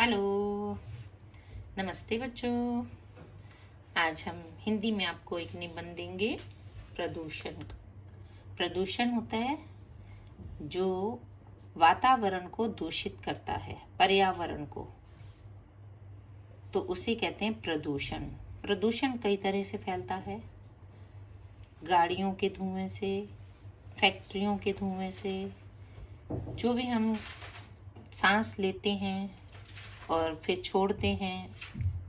Hello. नमस्ते बच्चों। आज हम हिंदी में आपको एक निबंध देंगे, प्रदूषण। प्रदूषण होता है जो वातावरण को दूषित करता है, पर्यावरण को। तो उसे कहते हैं प्रदूषण। प्रदूषण कई तरह से फैलता है। गाड़ियों के धुएँ से, फैक्ट्रियों के धुएँ से, जो भी हम सांस लेते हैं और फिर छोड़ते हैं,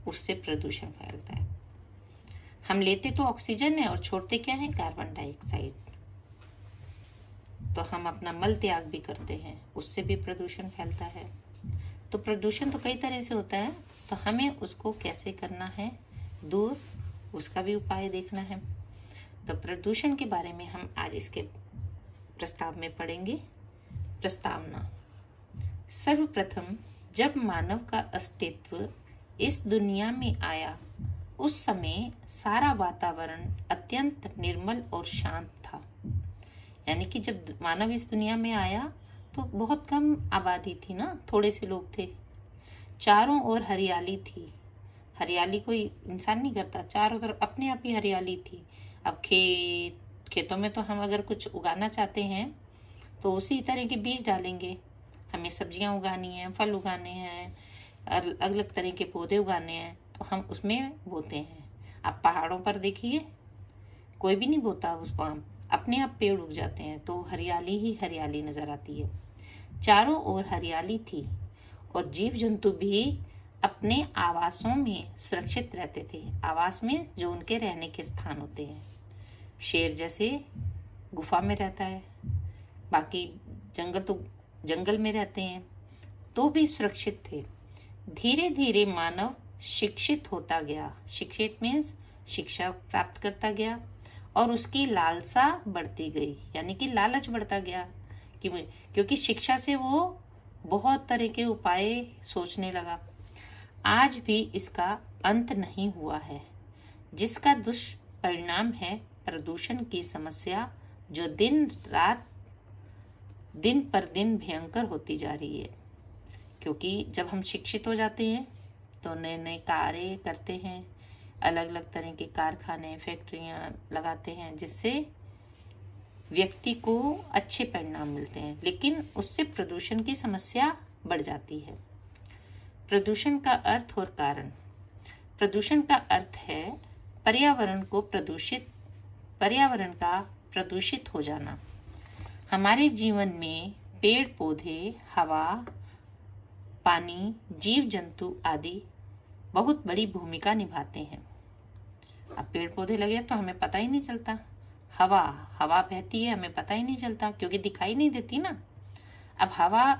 उससे प्रदूषण फैलता है। हम लेते तो ऑक्सीजन है और छोड़ते क्या है? कार्बन डाइऑक्साइड तो हम अपना मल त्याग भी करते हैं, उससे भी प्रदूषण फैलता है। तो प्रदूषण तो कई तरह से होता है तो हमें उसको कैसे करना है? दूर उसका भी उपाय देखना है। तो प्रदूषण के बारे में हम आज इसके प्रस्ताव में पढ़ेंगे। प्रस्तावना, सर्वप्रथम जब मानव का अस्तित्व इस दुनिया में आया, उस समय सारा वातावरण अत्यंत निर्मल और शांत था। यानी कि जब मानव इस दुनिया में आया तो बहुत कम आबादी थी ना, थोड़े से लोग थे। चारों ओर हरियाली थी। हरियाली कोई इंसान नहीं करता, चारों तरफ़ अपने आप ही हरियाली थी। अब खेत, खेतों में तो हम अगर कुछ उगाना चाहते हैं तो उसी तरह के बीज डालेंगे। हमें सब्ज़ियाँ उगानी है, फल उगाने हैं अलग अलग तरह के पौधे उगाने हैं तो हम उसमें बोते हैं। आप पहाड़ों पर देखिए, कोई भी नहीं बोता उस पर अपने आप पेड़ उग जाते हैं तो हरियाली ही हरियाली नज़र आती है। चारों ओर हरियाली थी, और जीव जंतु भी अपने आवासों में सुरक्षित रहते थे। आवास में जो उनके रहने के स्थान होते हैं। शेर जैसे गुफा में रहता है, बाकी जंगल तो जंगल में रहते हैं तो भी सुरक्षित थे। धीरे धीरे मानव शिक्षित होता गया। शिक्षित मीन्स शिक्षा प्राप्त करता गया और उसकी लालसा बढ़ती गई, यानी कि लालच बढ़ता गया कि क्योंकि शिक्षा से वो बहुत तरह के उपाय सोचने लगा। आज भी इसका अंत नहीं हुआ है, जिसका दुष्परिणाम है प्रदूषण की समस्या जो दिन रात दिन पर दिन भयंकर होती जा रही है। क्योंकि जब हम शिक्षित हो जाते हैं तो नए नए कार्य करते हैं अलग अलग तरह के कारखाने, फैक्ट्रियाँ लगाते हैं, जिससे व्यक्ति को अच्छे परिणाम मिलते हैं। लेकिन उससे प्रदूषण की समस्या बढ़ जाती है। प्रदूषण का अर्थ और कारण। प्रदूषण का अर्थ है पर्यावरण को प्रदूषित, पर्यावरण का प्रदूषित हो जाना। हमारे जीवन में पेड़, पौधे, हवा, पानी, जीव, जंतु आदि बहुत बड़ी भूमिका निभाते हैं। अब पेड़, पौधे लगे तो हमें पता ही नहीं चलता। हवा हवा बहती है, हमें पता ही नहीं चलता, क्योंकि दिखाई नहीं देती ना। अब हवा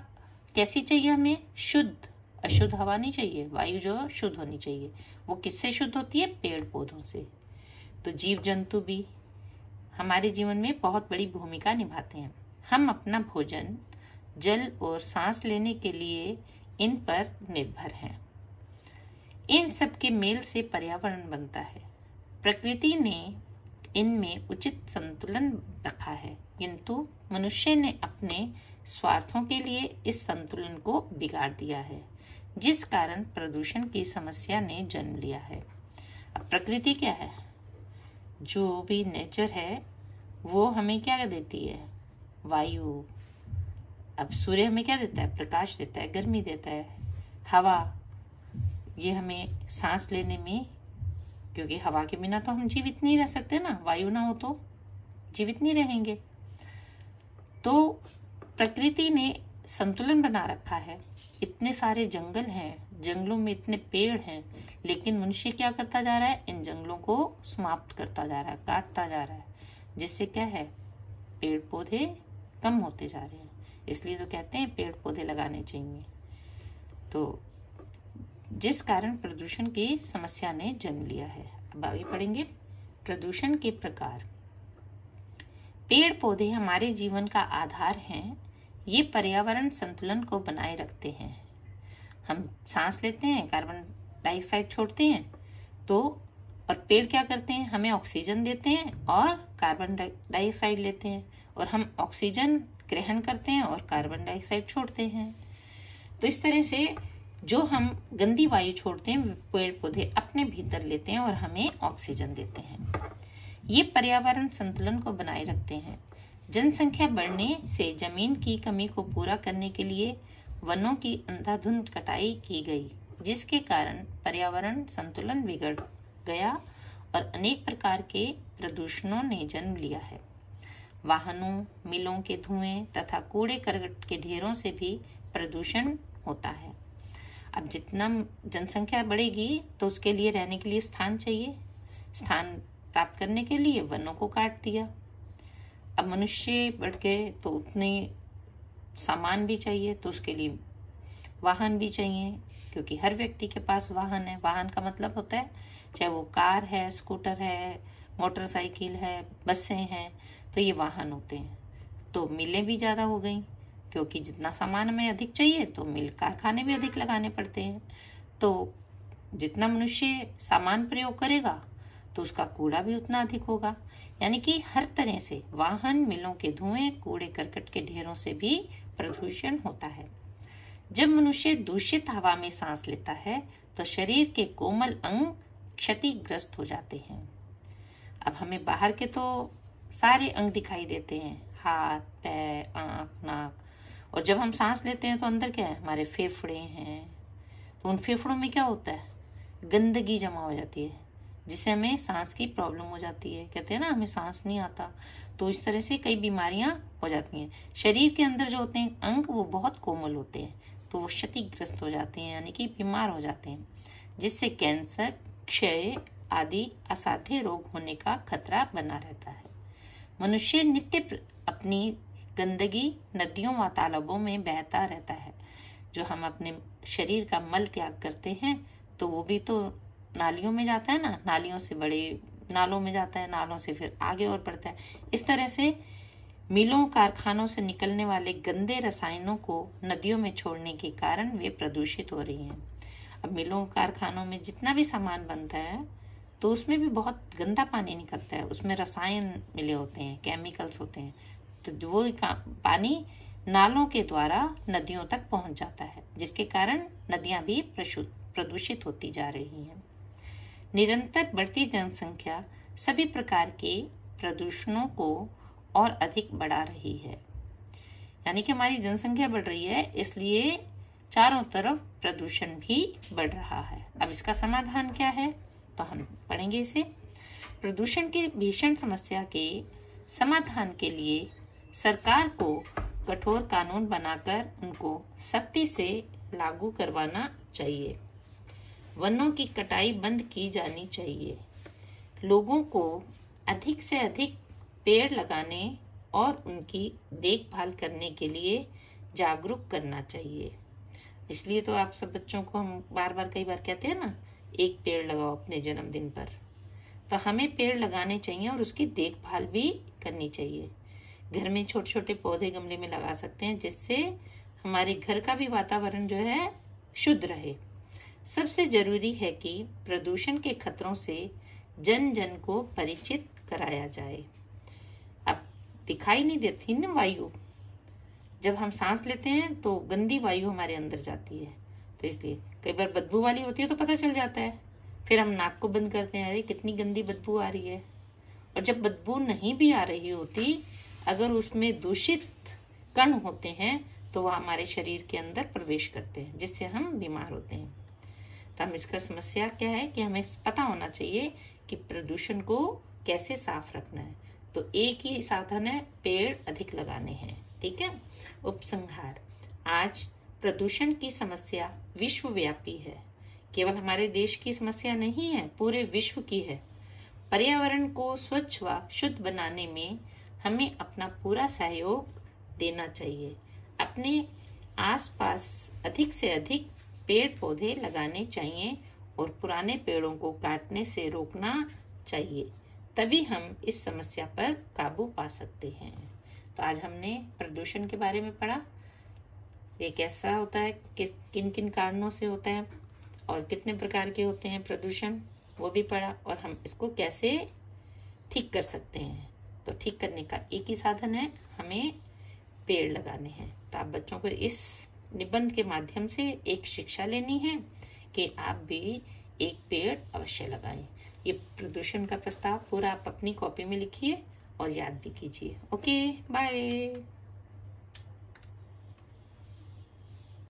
कैसी चाहिए हमें? शुद्ध, अशुद्ध हवा नहीं चाहिए, वायु जो शुद्ध होनी चाहिए। वो किससे शुद्ध होती है? पेड़, पौधों से। तो जीव, जंतु भी हमारे जीवन में बहुत बड़ी भूमिका निभाते हैं। हम अपना भोजन, जल और सांस लेने के लिए इन पर निर्भर हैं। इन सब के मेल से पर्यावरण बनता है। प्रकृति ने इनमें उचित संतुलन रखा है, किंतु मनुष्य ने अपने स्वार्थों के लिए इस संतुलन को बिगाड़ दिया है, जिस कारण प्रदूषण की समस्या ने जन्म लिया है। अब प्रकृति क्या है? जो भी नेचर है, वो हमें क्या देती है? वायु। अब सूर्य हमें क्या देता है? प्रकाश देता है, गर्मी देता है। हवा, ये हमें सांस लेने में, क्योंकि हवा के बिना तो हम जीवित नहीं रह सकते ना। वायु ना हो तो जीवित नहीं रहेंगे। तो प्रकृति ने संतुलन बना रखा है। इतने सारे जंगल हैं, जंगलों में इतने पेड़ हैं, लेकिन मनुष्य क्या करता जा रहा है? इन जंगलों को समाप्त करता जा रहा है, काटता जा रहा है। जिससे क्या है? पेड़ पौधे कम होते जा रहे हैं। इसलिए तो कहते हैं पेड़ पौधे लगाने चाहिए। तो जिस कारण प्रदूषण की समस्या ने जन्म लिया है। अब आगे पढ़ेंगे। प्रदूषण के प्रकार। पेड़ पौधे हमारे जीवन का आधार हैं। ये पर्यावरण संतुलन को बनाए रखते हैं। हम सांस लेते हैं, कार्बन डाइऑक्साइड छोड़ते हैं तो और पेड़ क्या करते हैं? हमें ऑक्सीजन देते हैं और कार्बन डाइऑक्साइड लेते हैं। और हम ऑक्सीजन ग्रहण करते हैं और कार्बन डाइऑक्साइड छोड़ते हैं। तो इस तरह से जो हम गंदी वायु छोड़ते हैं पेड़ पौधे अपने भीतर लेते हैं और हमें ऑक्सीजन देते हैं। ये पर्यावरण संतुलन को बनाए रखते हैं। जनसंख्या बढ़ने से ज़मीन की कमी को पूरा करने के लिए वनों की अंधाधुंध कटाई की गई, जिसके कारण पर्यावरण संतुलन बिगड़ गया और अनेक प्रकार के प्रदूषणों ने जन्म लिया है। वाहनों, मिलों के धुएँ तथा कूड़े करकट के ढेरों से भी प्रदूषण होता है। अब जितना जनसंख्या बढ़ेगी तो उसके लिए रहने के लिए स्थान चाहिए। स्थान प्राप्त करने के लिए वनों को काट दिया। अब मनुष्य बढ़ गए तो उतने सामान भी चाहिए तो उसके लिए वाहन भी चाहिए, क्योंकि हर व्यक्ति के पास वाहन है। वाहन का मतलब होता है, चाहे वो कार है, स्कूटर है, मोटरसाइकिल है, बसें हैं तो ये वाहन होते हैं। तो मिलें भी ज़्यादा हो गई, क्योंकि जितना सामान हमें अधिक चाहिए तो मिल, कारखाने भी अधिक लगाने पड़ते हैं। तो जितना मनुष्य सामान प्रयोग करेगा तो उसका कूड़ा भी उतना अधिक होगा। यानी कि हर तरह से वाहन, मिलों के धुएँ, कूड़े, करकट के ढेरों से भी प्रदूषण होता है। जब मनुष्य दूषित हवा में सांस लेता है तो शरीर के कोमल अंग क्षतिग्रस्त हो जाते हैं। अब हमें बाहर के तो सारे अंग दिखाई देते हैं, हाथ, पैर, आँख, नाक। और जब हम सांस लेते हैं तो अंदर क्या है? हमारे फेफड़े हैं। तो उन फेफड़ों में क्या होता है? गंदगी जमा हो जाती है, जिससे हमें सांस की प्रॉब्लम हो जाती है। कहते हैं ना, हमें सांस नहीं आता। तो इस तरह से कई बीमारियाँ हो जाती हैं। शरीर के अंदर जो होते हैं अंग, वो बहुत कोमल होते हैं। तो वो क्षतिग्रस्त हो जाते हैं, यानी कि बीमार हो जाते हैं, जिससे कैंसर, क्षय आदि असाध्य रोग होने का खतरा बना रहता है। मनुष्य नित्य अपनी गंदगी नदियों व तालाबों में बहता रहता है। जो हम अपने शरीर का मल त्याग करते हैं तो वो भी तो नालियों में जाता है ना? नालियों से बड़े नालों में जाता है, नालों से फिर आगे और बढ़ता है। इस तरह से मिलों, कारखानों से निकलने वाले गंदे रसायनों को नदियों में छोड़ने के कारण वे प्रदूषित हो रही हैं। अब मिलों, कारखानों में जितना भी सामान बनता है तो उसमें भी बहुत गंदा पानी निकलता है, उसमें रसायन मिले होते हैं केमिकल्स होते हैं तो वो पानी नालों के द्वारा नदियों तक पहुँच जाता है, जिसके कारण नदियाँ भी प्रदूषित होती जा रही हैं। निरंतर बढ़ती जनसंख्या सभी प्रकार के प्रदूषणों को और अधिक बढ़ा रही है। यानी कि हमारी जनसंख्या बढ़ रही है, इसलिए चारों तरफ़ प्रदूषण भी बढ़ रहा है। अब इसका समाधान क्या है? तो हम पढ़ेंगे इसे। प्रदूषण की भीषण समस्या के समाधान के लिए सरकार को कठोर कानून बनाकर उनको सख्ती से लागू करवाना चाहिए। वनों की कटाई बंद की जानी चाहिए। लोगों को अधिक से अधिक पेड़ लगाने और उनकी देखभाल करने के लिए जागरूक करना चाहिए। इसलिए तो आप सब बच्चों को हम बार बार कई बार कहते हैं ना एक पेड़ लगाओ अपने जन्मदिन पर। तो हमें पेड़ लगाने चाहिए और उसकी देखभाल भी करनी चाहिए। घर में छोटे छोटे पौधे गमले में लगा सकते हैं जिससे हमारे घर का भी वातावरण जो है शुद्ध रहे। सबसे ज़रूरी है कि प्रदूषण के खतरों से जन जन को परिचित कराया जाए। अब दिखाई नहीं देती ना वायु। जब हम सांस लेते हैं तो गंदी वायु हमारे अंदर जाती है। तो इसलिए कई बार बदबू वाली होती है तो पता चल जाता है। फिर हम नाक को बंद करते हैं, अरे कितनी गंदी बदबू आ रही है। और जब बदबू नहीं भी आ रही होती, अगर उसमें दूषित कण होते हैं तो वह हमारे शरीर के अंदर प्रवेश करते हैं, जिससे हम बीमार होते हैं। तो हम इसका समस्या क्या है कि हमें पता होना चाहिए कि प्रदूषण को कैसे साफ़ रखना है। तो एक ही साधन है, पेड़ अधिक लगाने हैं, ठीक है? उपसंहार। आज प्रदूषण की समस्या विश्वव्यापी है। केवल हमारे देश की समस्या नहीं है, पूरे विश्व की है। पर्यावरण को स्वच्छ व शुद्ध बनाने में हमें अपना पूरा सहयोग देना चाहिए। अपने आसपास अधिक से अधिक पेड़ पौधे लगाने चाहिए और पुराने पेड़ों को काटने से रोकना चाहिए, तभी हम इस समस्या पर काबू पा सकते हैं। तो आज हमने प्रदूषण के बारे में पढ़ा ये कैसा होता है? किस किन किन कारणों से होता है? और कितने प्रकार के होते हैं प्रदूषण? वो भी पढ़ा। और हम इसको कैसे ठीक कर सकते हैं? तो ठीक करने का एक ही साधन है, हमें पेड़ लगाने हैं। तो आप बच्चों को इस निबंध के माध्यम से एक शिक्षा लेनी है कि आप भी एक पेड़ अवश्य लगाएँ। ये प्रदूषण का प्रस्ताव पूरा आप अपनी कॉपी में लिखिए और याद भी कीजिए। Okay, bye.